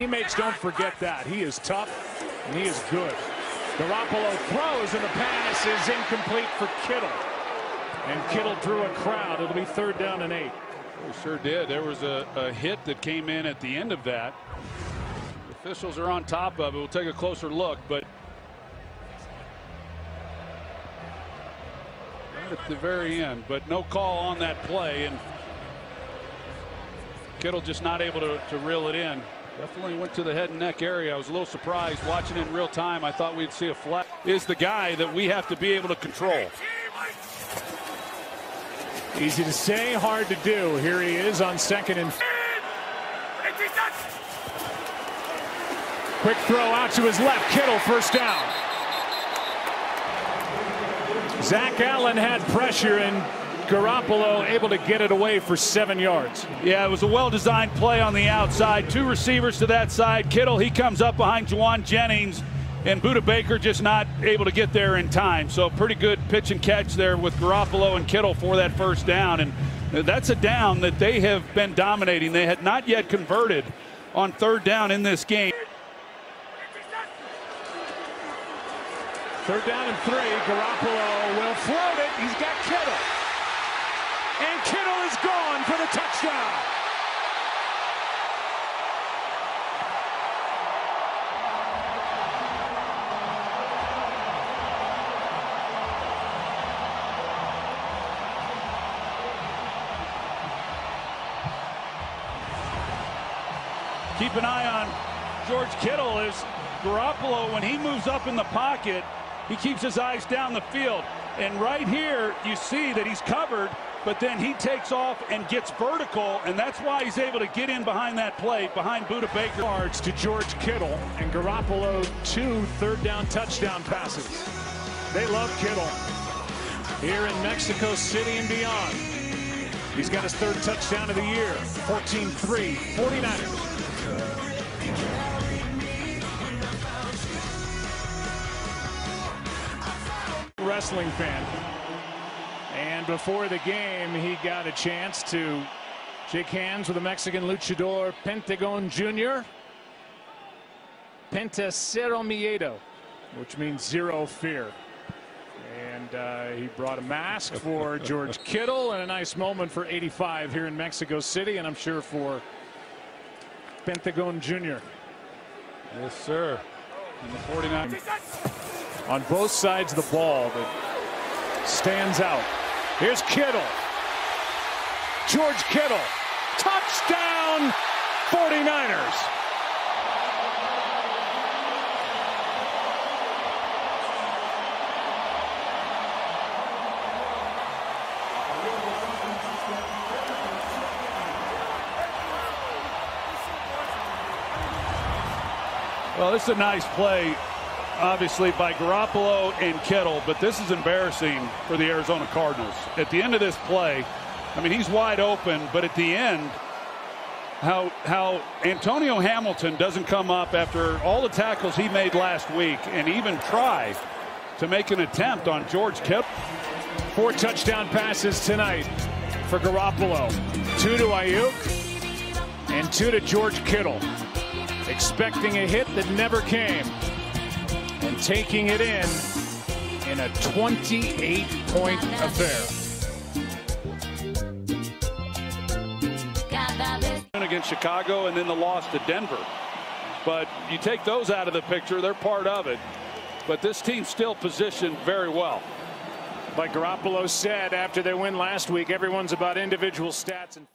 Teammates don't forget that. He is tough and he is good. Garoppolo throws and the pass is incomplete for Kittle. And Kittle drew a crowd. It'll be third down and eight. We sure did. There was a, a hit that came in at the end of that. The officials are on top of it. We'll take a closer look, but right at the very end, but no call on that play, and Kittle just not able to, to reel it in. Definitely went to the head and neck area. I was a little surprised watching in real time. I thought we'd see a flat. Is the guy that we have to be able to control. Easy to say, hard to do. Here he is on second and. Quick throw out to his left. Kittle first down. Zach Allen had pressure and Garoppolo able to get it away for seven yards. Yeah, it was a well-designed play on the outside. Two receivers to that side. Kittle, he comes up behind Jauan Jennings, and Budda Baker just not able to get there in time. So pretty good pitch and catch there with Garoppolo and Kittle for that first down. And that's a down that they have been dominating. They had not yet converted on third down in this game. Third down and three. Garoppolo will float it. He's got Kittle. Kittle is gone for the touchdown. Keep an eye on George Kittle as Garoppolo, when he moves up in the pocket, he keeps his eyes down the field. And right here, you see that he's covered, but then he takes off and gets vertical, and that's why he's able to get in behind that play, behind Budda Baker. Yards to George Kittle, and Garoppolo two third down touchdown passes. They love Kittle here in Mexico City and beyond. He's got his third touchdown of the year, 14-3, 49ers. Wrestling fan. And before the game, he got a chance to shake hands with the Mexican luchador Pentagon Jr. Pentacero Miedo, which means zero fear. And uh, he brought a mask for George Kittle and a nice moment for 85 here in Mexico City, and I'm sure for Pentagon Jr. Yes, sir. And the 49 on both sides of the ball that stands out. Here's Kittle. George Kittle. Touchdown 49ers. Well, this is a nice play, obviously, by Garoppolo and Kittle, but this is embarrassing for the Arizona Cardinals. At the end of this play, I mean, he's wide open, but at the end, how how Antonio Hamilton doesn't come up after all the tackles he made last week and even try to make an attempt on George Kittle. Four touchdown passes tonight for Garoppolo. Two to Aiyuk and two to George Kittle expecting a hit that never came and taking it in in a 28 point affair. Against Chicago and then the loss to Denver. But you take those out of the picture, they're part of it. But this team's still positioned very well. Like Garoppolo said after their win last week, everyone's about individual stats and